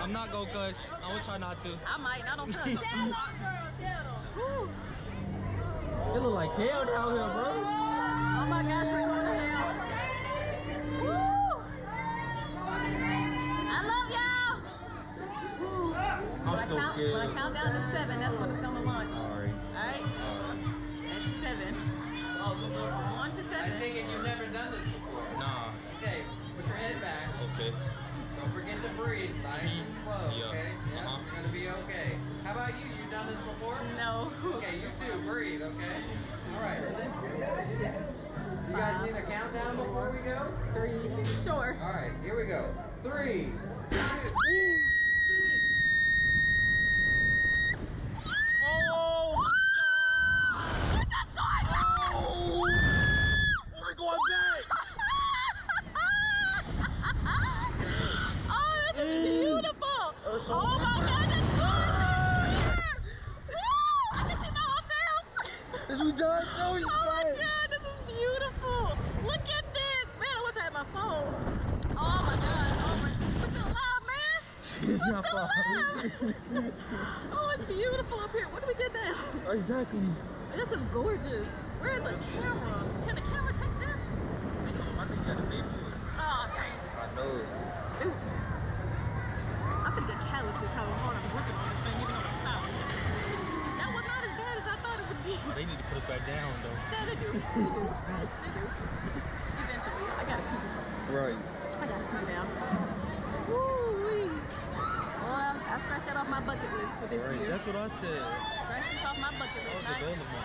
I'm not gonna gush. I will try not to. I might. I don't cuss. It look like hell down here, bro. Oh my gosh, we're going to hell. Woo! I love y'all. I'm When I so count, scared. When I count down to seven, that's when it's gonna launch. Alright. Alright? At breathe, nice and slow, Yeah. okay? Yeah, Uh-huh. you're gonna be okay. How about you? You've done this before? No. Okay, you too. Breathe, okay? All right. Do you guys need a countdown before we go? Three. Sure. All right, here we go. Three. two- Oh! Oh! We're going back! oh, this is beautiful. Uh, so- oh my goodness. Woo! I can see the hotel. Is we done? No, we Oh my done. god, this is beautiful. Look at this. Man, I wish I had my phone. Oh my god. Oh my. We're still alive, man. We're Not still alive. oh, it's beautiful up here. What do we get now? exactly. This is gorgeous. Where is the camera? Can the camera take this? I think you got to pay for it. Oh, dang. I know. Shoot. I think the callus is how hard I'm working on this thing, even though it's stopped. That was not as bad as I thought it would be. Oh, they need to put us back down, though. Yeah, they do. They do. They do. Eventually. I gotta keep it. Right. I gotta keep it down. Woo-wee. Well, I, I scratched that off my bucket list for this Right. year. That's what I said. Scratch this off my bucket list. That was a goal of mine.